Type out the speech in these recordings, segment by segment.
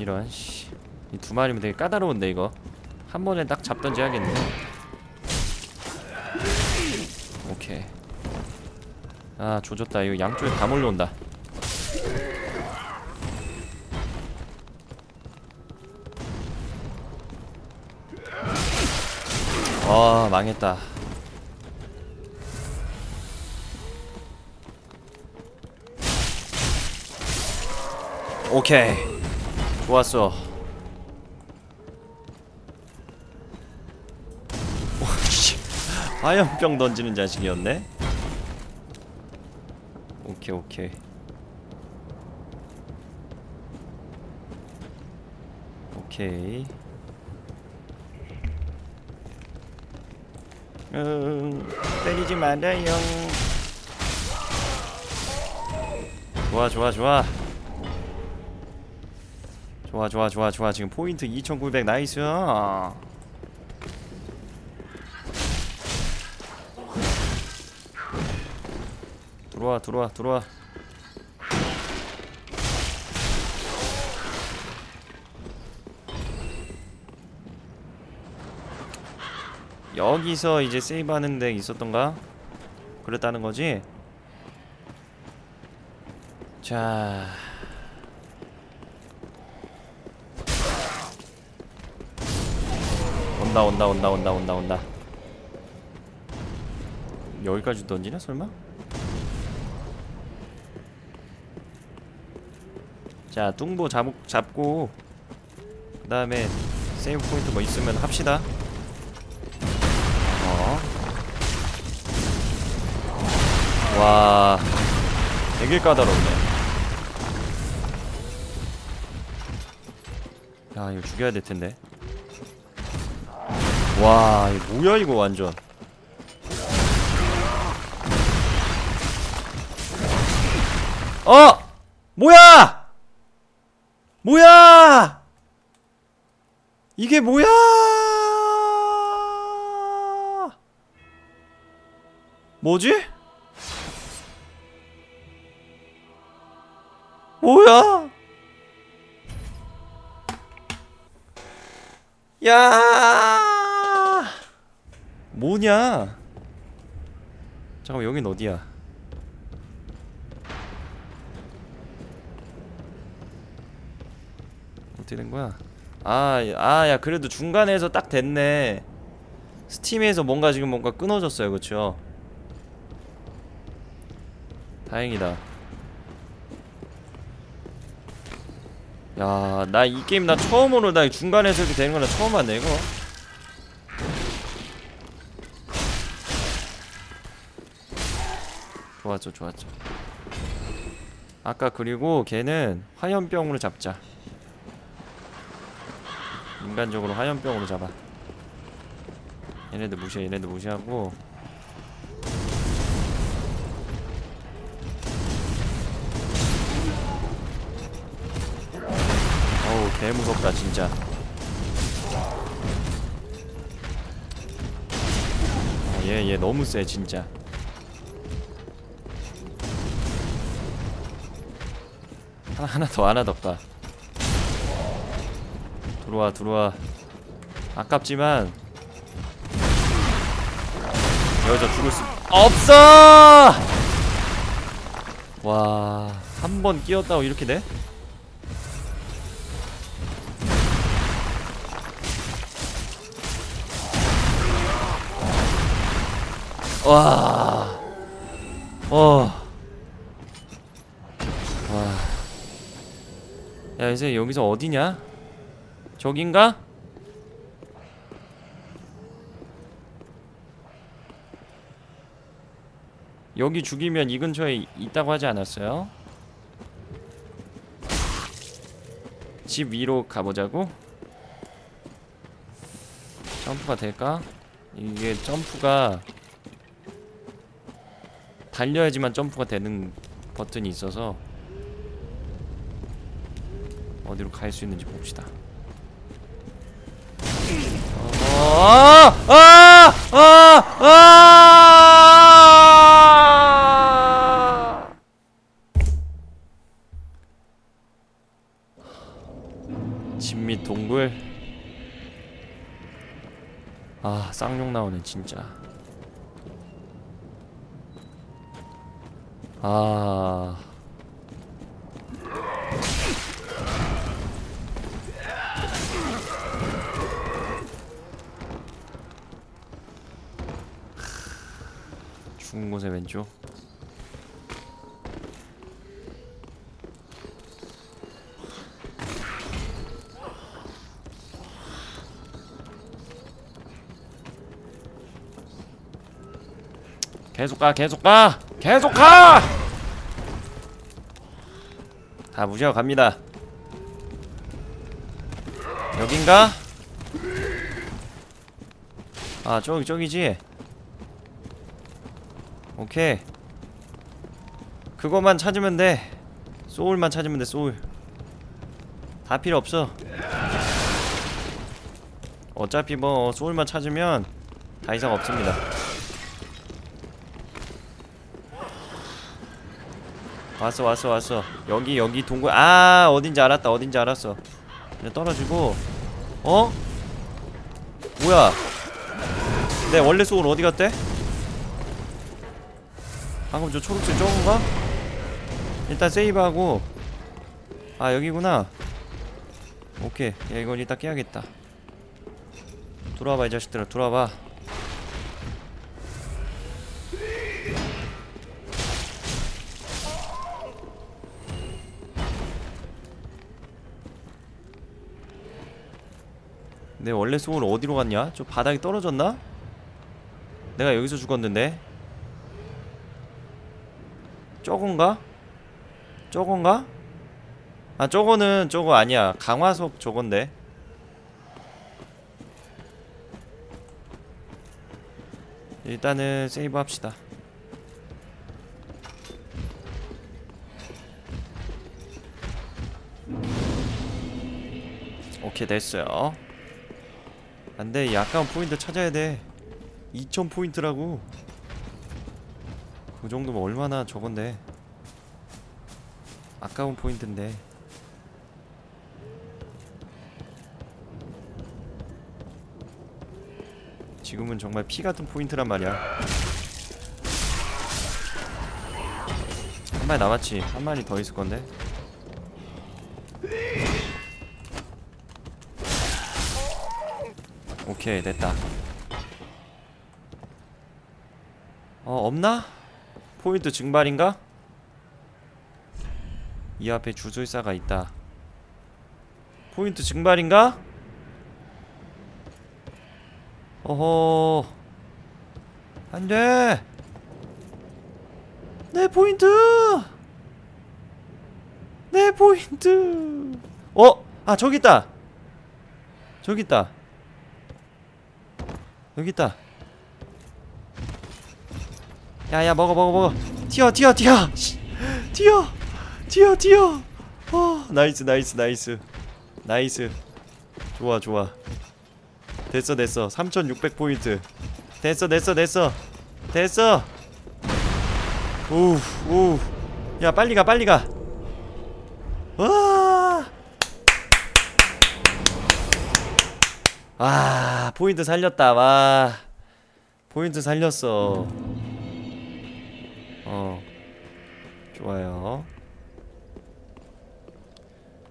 이런 씨. 이 두 마리면 되게 까다로운데 이거. 한 번에 딱 잡던지 하겠네. 오케이. 아 조졌다. 이거 양쪽에 다 몰려온다. 아 망했다. 오케이 좋았어. 오씨. 화염병 던지는 자식이었네? 오케이 오케이. 오케이. 음 때리지 말아요. 좋아 좋아 좋아 좋아 좋아 좋아 좋아. 지금 포인트 2900 nice. 들어와 들어와 들어와. 여기서 이제 세이브하는 데 있었던가? 그랬다는 거지? 자 온다 온다 온다 온다 온다 온다. 여기까지 던지나 설마? 자 뚱보 잡, 잡고 그 다음에 세이브 포인트 뭐 있으면 합시다. 어. 와. 되게 까다롭네. 야 이거 죽여야 될 텐데 와 이거 뭐야 이거 완전 어! 뭐야! 뭐야! 이게 뭐야! 뭐지? 뭐야? 야! 뭐냐? 잠깐 여긴 어디야? 어떻게 된 거야? 아, 아, 야, 그래도 중간에서 딱 됐네. 스팀에서 뭔가 지금 뭔가 끊어졌어요, 그쵸? 다행이다. 야, 나 이 게임 나 처음으로 나 중간에서 이렇게 되는 거나 처음 봤네, 이거. 좋았죠, 좋았죠. 아까 그리고 걔는 화염병으로 잡자. 인간적으로 화염병으로 잡아. 얘네들 무시해, 얘네들 무시하고. 어우, 개 무섭다, 진짜. 아, 얘, 얘 너무 세, 진짜. 하나, 하나 더, 하나 더 까. 들어와, 들어와. 아깝지만 여기서 죽을 수 없어! 와, 한 번 끼었다고 이렇게 돼? 와, 어, 야 이제 여기서 어디냐? 저긴가? 여기 죽이면 이 근처에 있다고 하지 않았어요? 집 위로 가보자고? 점프가 될까? 이게 점프가 달려야지만 점프가 되는 버튼이 있어서 어디로 갈 수 있는지 봅시다. 아! 아! 아! 아! 진밑 동굴 아 쌍욕 나오네 진짜 아 죽은 곳의 왼쪽 계속 가 계속 가 계속 가! 다 무시하고 갑니다 여긴가? 아 저기 저기지 오케이. 그것만 찾으면 돼. 소울만 찾으면 돼 소울. 다 필요 없어. 어차피 뭐 소울만 찾으면 다 이상 없습니다. 왔어 왔어 왔어. 여기 여기 동굴. 아 어딘지 알았다 어딘지 알았어. 그냥 떨어지고. 어? 뭐야? 내 원래 소울 어디 갔대? 방금 저 초록색 저건가? 일단 세이브하고. 아 여기구나. 오케이. 야 이건 이따 깨야겠다. 들어와봐 이 자식들아. 들어와봐. 내 원래 소울 어디로 갔냐? 저 바닥에 떨어졌나? 내가 여기서 죽었는데 저건가? 저건가? 아 저거는 저거 아니야. 강화석 저건데. 일단은 세이브 합시다. 오케이 됐어요. 안돼. 이 아까운 포인트 찾아야 돼. 2000포인트라고 그 정도면 얼마나 저건데? 아까운 포인트인데. 지금은 정말 피 같은 포인트란 말이야. 한 마리 남았지. 한 마리 더 있을 건데. 오케이 됐다. 어 없나? 포인트 증발인가? 이 앞에 주술사가 있다. 포인트 증발인가? 어허. 안돼. 내 포인트. 내 포인트. 어? 아 저기 있다. 저기 있다. 여기 있다 야야 먹어 먹어 먹어. 튀어 튀어 튀어. 씨, 튀어 튀어 튀어. 어 nice nice nice. nice. 좋아 좋아. 됐어 됐어. 3600포인트. 됐어 됐어 됐어. 됐어. 우우야 빨리 가 빨리 가. 와! 와 포인트 살렸다. 와. 포인트 살렸어 어 좋아요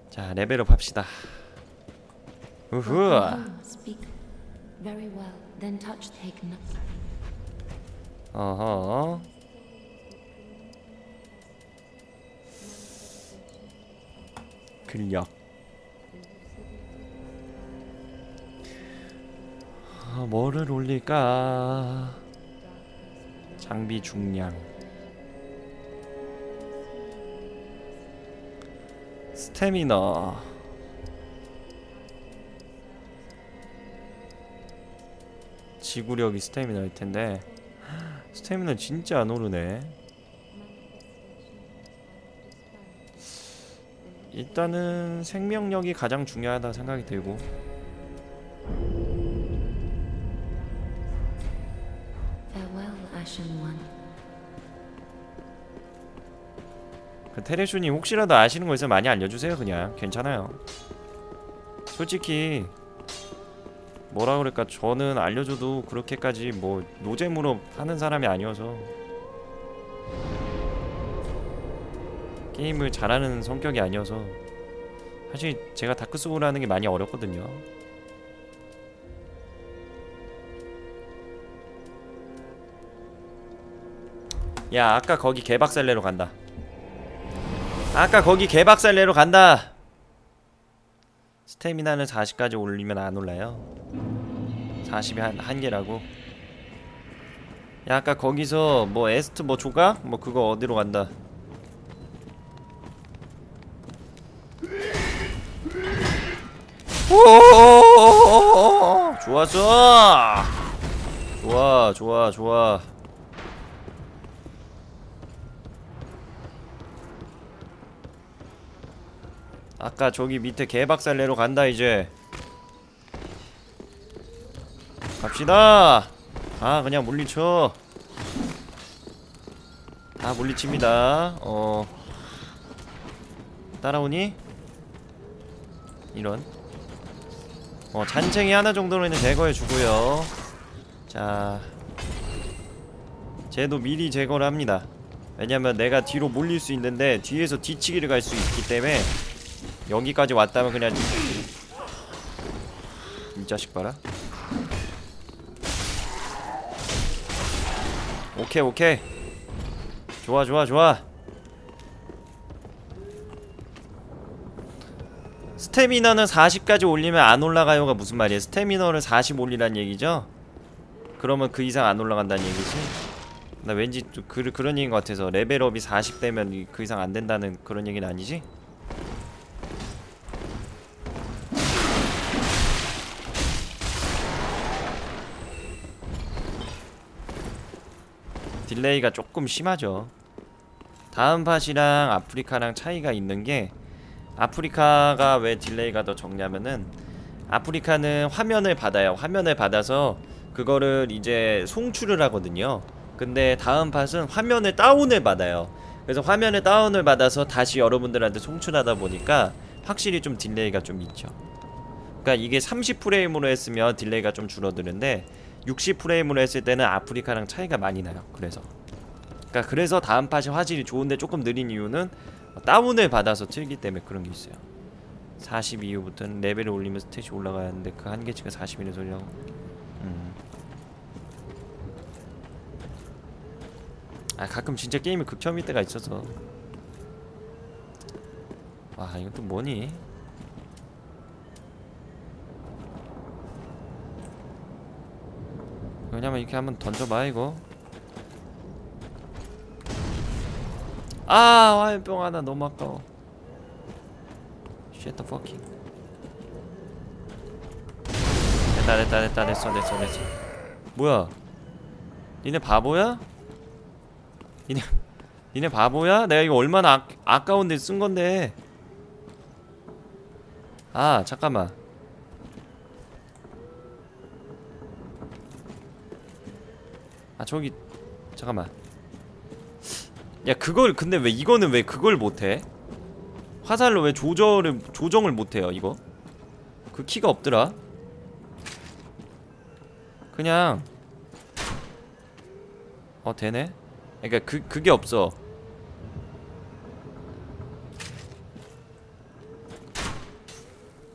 자 레벨업 합시다 우후 Oh. 어허 근력 아, 뭐를 올릴까 장비 중량 스태미너 지구력이 스태미너일 텐데. 스태미너 진짜 안 오르네. 일단은 생명력이 가장 중요하다 생각이 들고 테레슈님 혹시라도 아시는 거 있으면 많이 알려주세요 그냥. 괜찮아요. 솔직히 뭐라 그럴까 저는 알려줘도 그렇게까지 뭐 노잼으로 하는 사람이 아니어서. 게임을 잘하는 성격이 아니어서. 사실 제가 다크소울 하는 게 많이 어렵거든요. 야 아까 거기 개박살내러 간다 아까 거기 개박살내러 간다. 스태미나는 40까지 올리면 안 올라요? 40이 한, 한계라고? 야 아까 거기서 뭐 에스트 뭐 조각? 뭐 그거 어디로 간다. 오오오오오오오. 좋았어. 좋아 좋아 좋아 아까 저기 밑에 개박살내러 간다 이제. 갑시다. 아 그냥 물리쳐. 다 물리칩니다. 어. 따라오니? 이런. 어 잔챙이 하나 정도는 제거해 주고요. 자. 쟤도 미리 제거를 합니다. 왜냐면 내가 뒤로 몰릴 수 있는데 뒤에서 뒤치기를 갈 수 있기 때문에 여기까지 왔다면 그냥 이 자식 봐라 오케이 오케이 좋아 좋아 좋아 스태미너는 40까지 올리면 안 올라가요가 무슨 말이에요 스태미너를 40 올리란 얘기죠? 그러면 그 이상 안 올라간다는 얘기지? 나 왠지 좀 그, 그런 얘기인 것 같아서 레벨업이 40 되면 그 이상 안 된다는 그런 얘기는 아니지? delay가 조금 심하죠. 다음 팟이랑 아프리카랑 차이가 있는 게 아프리카가 왜 delay가 더 적냐면은 아프리카는 화면을 받아요. 화면을 받아서 그거를 이제 송출을 하거든요. 근데 다음 팟은 화면을 다운을 받아요. 그래서 화면을 다운을 받아서 다시 여러분들한테 송출하다 보니까 확실히 좀 delay가 좀 있죠. 그러니까 이게 30프레임으로 했으면 delay가 좀 줄어드는데 60프레임으로 했을 때는 아프리카랑 차이가 많이 나요. 그래서 그러니까 그래서 다음 팟이 화질이 좋은데 조금 느린 이유는 다운을 받아서 틀기 때문에 그런 게 있어요. 40 이후부터는 레벨을 올리면 스탯이 올라가야 하는데 그 한계치가 40이라 소리라고. 음. 아 가끔 진짜 게임이 극혐일 때가 있어서. 와 이건 또 뭐니? 왜냐면 이렇게 한번 던져봐 이거. 아 화염병 하나 너무 아까워. The fucking. 됐다 됐다 됐다 됐어 됐어 됐어. 뭐야? 니네 바보야? 니네 니네 바보야? 내가 이거 얼마나 아, 아까운데 쓴 건데. 아 잠깐만 아 저기 잠깐만 야 그걸 근데 왜 이거는 왜 그걸 못해? 화살로 왜 조절을 조정을 못해요 이거? 그 키가 없더라 그냥 어 되네 그니까 그 그게 없어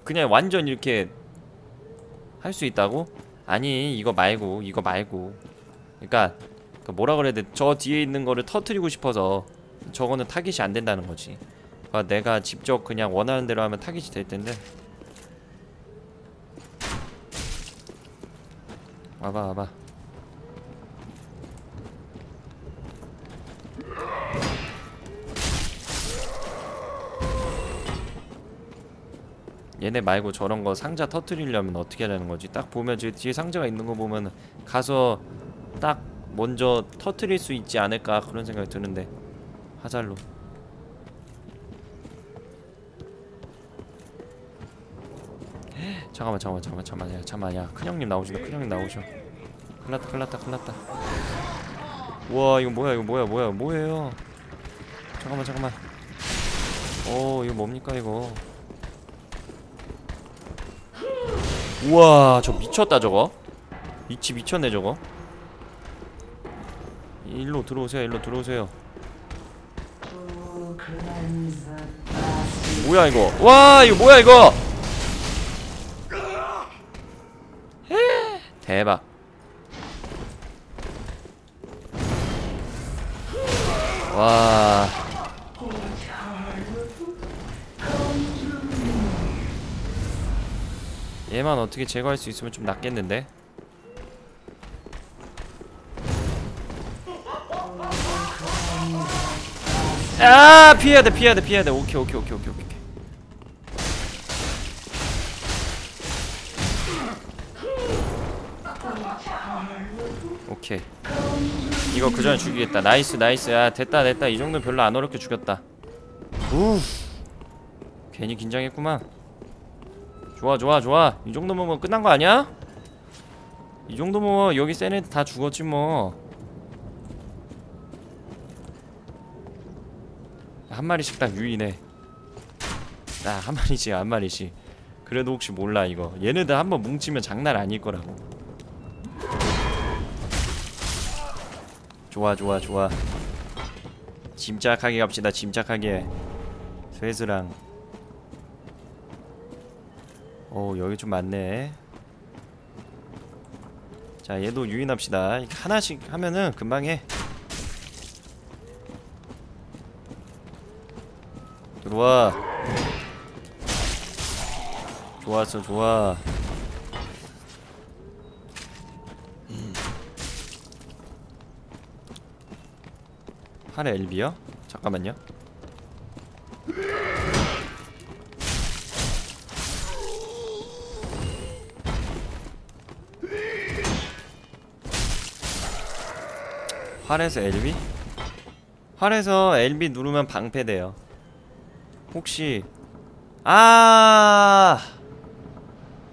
그냥 완전 이렇게 할 수 있다고? 아니 이거 말고 이거 말고 그러니까 그 뭐라 그래야 돼? 저 뒤에 있는 거를 터트리고 싶어서 저거는 타깃이 안 된다는 거지. 그러니까 내가 직접 그냥 원하는 대로 하면 타깃이 될 텐데. 와봐 와봐. 얘네 말고 저런 거 상자 터트리려면 어떻게 하라는 거지? 딱 보면 저 뒤에 상자가 있는 거 보면 가서 딱 먼저 터트릴 수 있지 않을까 그런 생각이 드는데 화살로. 잠깐만 잠깐만 잠깐만 잠깐만 야 잠깐만 야 큰형님 나오시다 큰형님 나오셔. 큰일났다 큰일났다 큰일났다. 우와 이거 뭐야 이거 뭐야 뭐야 뭐예요? 잠깐만 잠깐만. 오 이거 뭡니까 이거? 우와 저 미쳤다 저거. 위치 미쳤네 저거 일로 들어오세요 일로 들어오세요. 뭐야 이거? 와 이거 뭐야 이거? 에, 대박. 와. 얘만 어떻게 제거할 수 있으면 좀 낫겠는데 아 피해야 돼 피해야 돼 피해야 돼. 오케이 오케이 오케이 오케이 오케이 오케이. 이거 그 전에 죽이겠다. nice nice. 야 됐다 됐다. 이 정도면 별로 안 어렵게 죽였다. 우 괜히 긴장했구만. 좋아 좋아 좋아. 이 정도면 뭐 끝난 거 아니야? 이 정도면 뭐 여기 센 애들 다 죽었지 뭐 한 마리씩 딱 유인해. 아 한 마리씩 한 마리씩 그래도 혹시 몰라 이거. 얘네들 한번 뭉치면 장난 아닐 거라고. 좋아 좋아 좋아. 침착하게 갑시다 침착하게. 쇠스랑. 오 여기 좀 많네. 자 얘도 유인합시다. 하나씩 하면은 금방 해 들어와 좋았어 좋아 하래 엘비요? 잠깐만요 활에서 LB? 활에서 LB 누르면 방패돼요 혹시 아...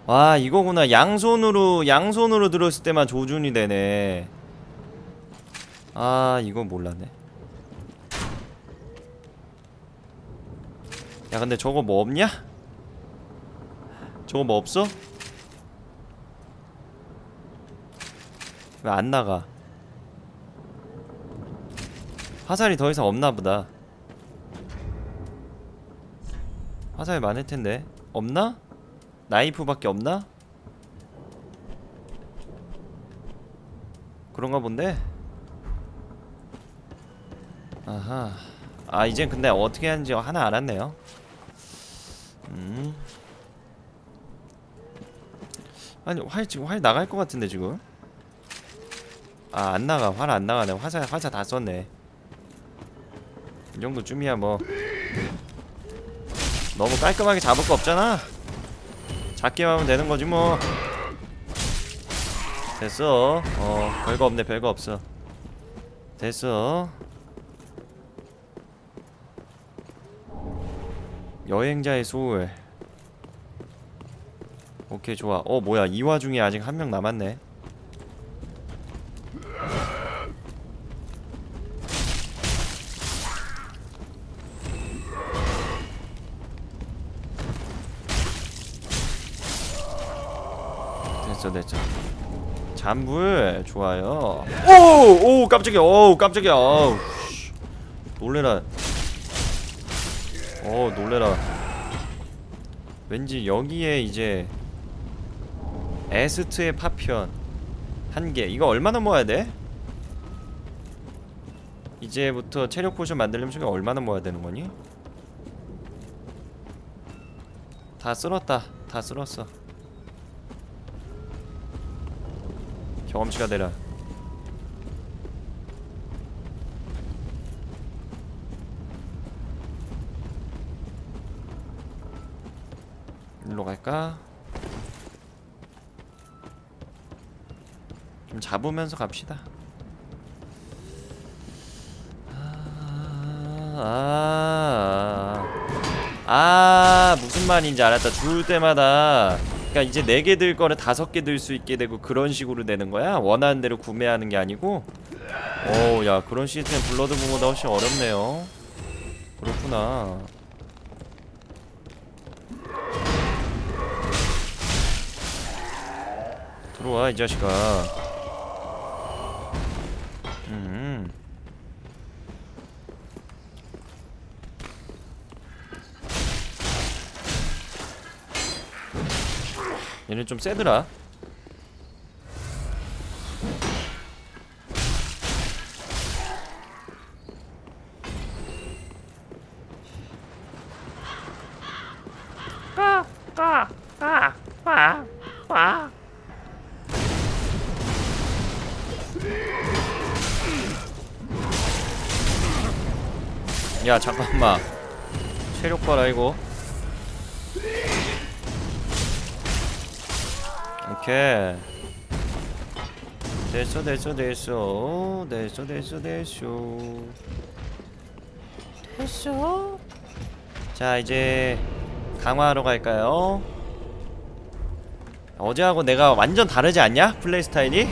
와 이거구나 양손으로 양손으로 들었을 때만 조준이 되네 아 이거 몰랐네 야 근데 저거 뭐 없냐? 저거 뭐 없어? 왜 안 나가? 화살이 더 이상 없나 보다. 화살이 많을 텐데. 없나? 나이프밖에 없나? 그런가 본데? 아하. 아, 이젠 근데 어떻게 하는지 하나 알았네요. 음. 아니, 활 지금 활 나갈 것 같은데 지금. 아, 안 나가. 활 안 나가네. 화살 화살 다 썼네. 이 정도쯤이야 뭐 너무 깔끔하게 잡을 거 없잖아. 작게만 하면 되는 거지 뭐. 됐어. 어 별거 없네 별거 없어. 됐어. 여행자의 소울 오케이 좋아. 어 뭐야. 이 와중에 아직 한 명 남았네 됐어 됐어 잔불 좋아요. 오오 깜짝이야. 오 깜짝이야. 씨. 놀래라. 어 놀래라. 왠지 여기에 이제 에스트의 파편 한 개. 이거 얼마나 모아야 돼? 이제부터 체력 포션 만들려면 저게 얼마나 모아야 되는 거니? 다 쓸었다. 다 쓸었어 경험치가 되라. 일로 갈까? 좀 잡으면서 갑시다. 아, 아, 아. 무슨 말인지 알았다. 죽을 때마다 그러니까 이제 4개 들 거를 5개 들 수 있게 되고 그런 식으로 되는 거야? 원하는 대로 구매하는 게 아니고? 오야 그런 시스템 블러드 부모보다 훨씬 어렵네요 그렇구나 들어와 이 자식아 얘는 좀 세더라. 야 잠깐만. 체력 봐라 이거 오케이 됐어 됐어 됐어 됐어 됐어 됐어 됐어 자 이제 강화하러 갈까요? 어제하고 내가 완전 다르지 않냐? 플레이 스타일이?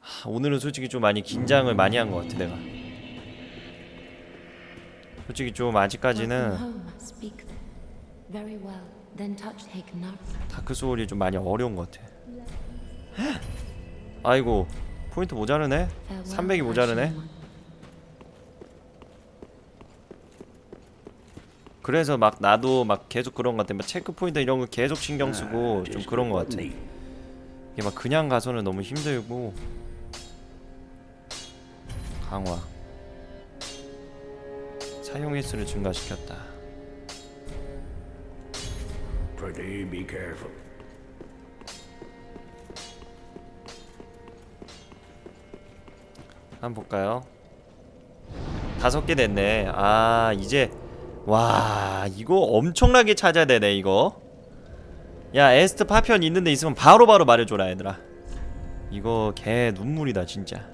하, 오늘은 솔직히 좀 많이 긴장을 많이 한 것 같아 내가 솔직히 좀 아직까지는. Very well. Then touch Hakenar. 다크 소울이 좀 많이 어려운 것 같아. 아이고 포인트 모자르네? Farewell, 300이 모자르네. 그래서 막 나도 막 계속 그런 것 같아. 막 check point 이런 거 계속 신경 쓰고 좀 그런 것 같아. 이게 막 그냥 가서는 너무 힘들고. 강화. 사용 횟수를 증가시켰다 Pretty be careful. 한번 볼까요? 다섯 개 됐네 아 이제 와 이거 엄청나게 찾아야 되네 이거 야 에스트 파편 있는 데 있으면 바로바로 말해줘라 얘들아 이거 개 눈물이다 진짜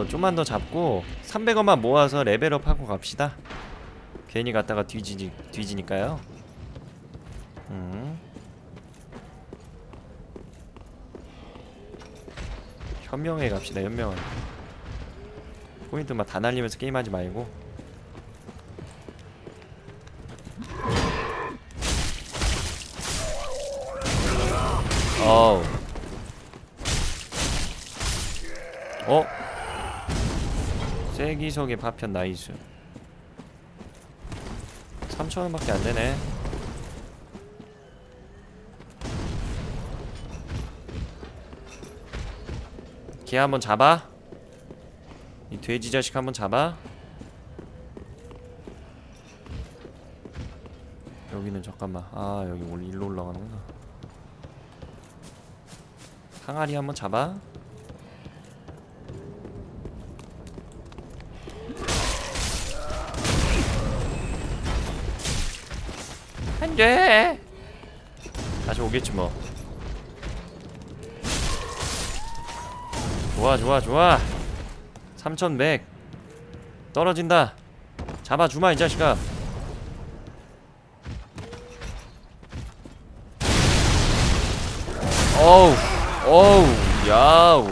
여기서 좀만 더 잡고 300원만 모아서 레벨업 하고 갑시다. 괜히 갔다가 뒤지니, 뒤지니까요. 음. 현명하게 갑시다 현명하게 포인트 막 다 날리면서 게임하지 말고. 어우 어? 쐐기석의 파편 nice. 3천원밖에 안되네. 걔 한번 잡아. 이 돼지 자식 한번 잡아. 여기는 잠깐만. 아 여기 원래 일로 올라가는구나. 항아리 한번 잡아 안돼 다시 오겠지 뭐. 좋아 좋아 좋아. 3100 떨어진다. 잡아주마 이 자식아. 어우 어우 야우.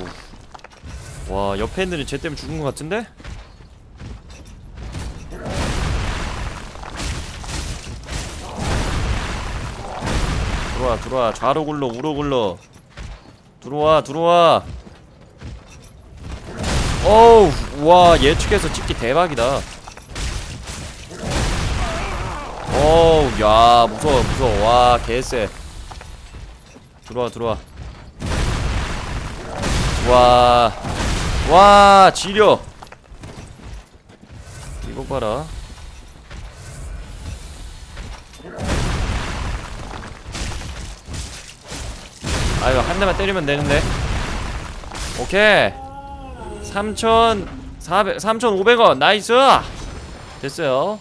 와 옆에 애들이 쟤 때문에 죽은 것 같은데? 들어와 들어와. 좌로 굴러 우로 굴러 들어와 들어와. 어우 와 예측해서 찍기 대박이다. 어우 야 무서워 무서워. 와 개쎄. 들어와 들어와. 와, 와, 지려. 이거 봐라. 아, 이거 한 대만 때리면 되는데. 오케이. 3,400, 3,500원. nice! 됐어요.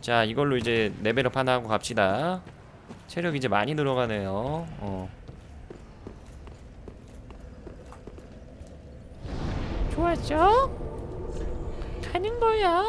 자, 이걸로 이제 level up 하나 하고 갑시다. 체력 이제 많이 들어가네요. 어. 좋았죠? 가는 거야.